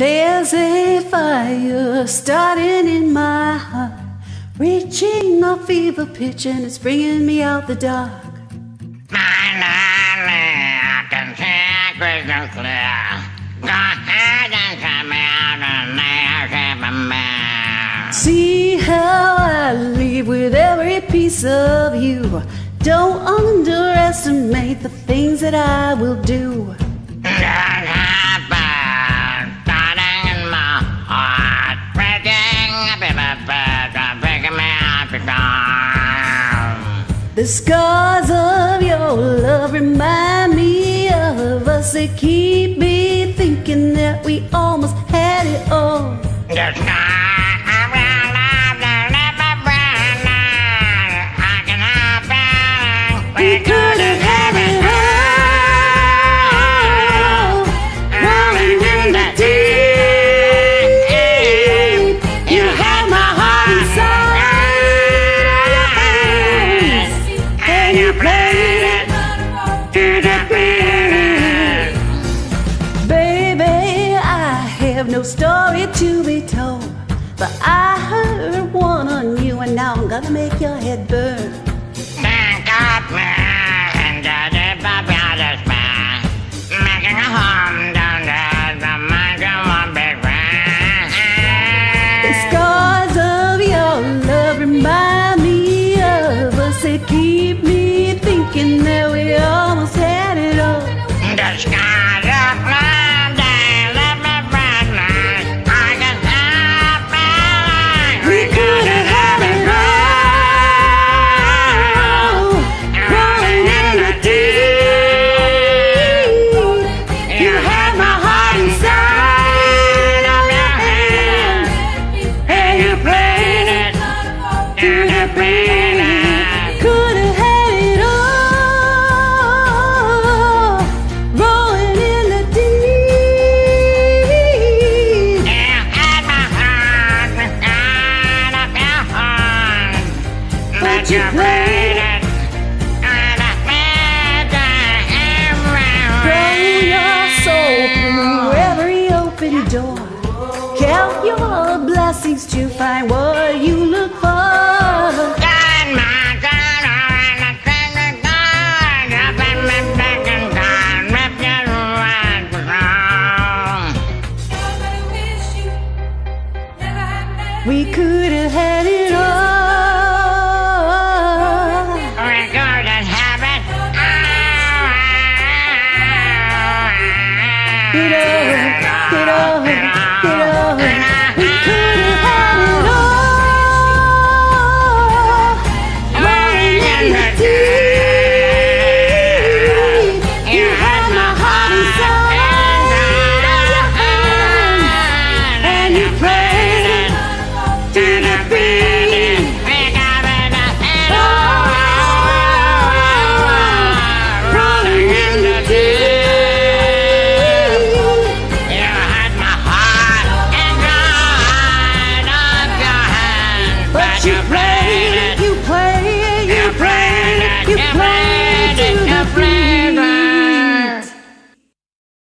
There's a fire starting in my heart, reaching a fever pitch, and it's bringing me out the dark. My Finally, I can see crystal clear. Go ahead and cut me out and there's a. See how I leave with every piece of you. Don't underestimate the things that I will do. The scars of your love remind me of us. They keep me thinking that we almost had it all. The sky around love, the never. I can We could have had have no story to be told. But I heard one on you, and now I'm gonna make your head burn. Think of me and by brother's man. Making a home down there, the mind of one big friend. The scars of your love remind me of us. They keep me thinking that we almost had it all. The skies of love, door. Count your blessings to find what you look for. We could have had it all. We couldn't have it all, it all, it all. We could have had it all. The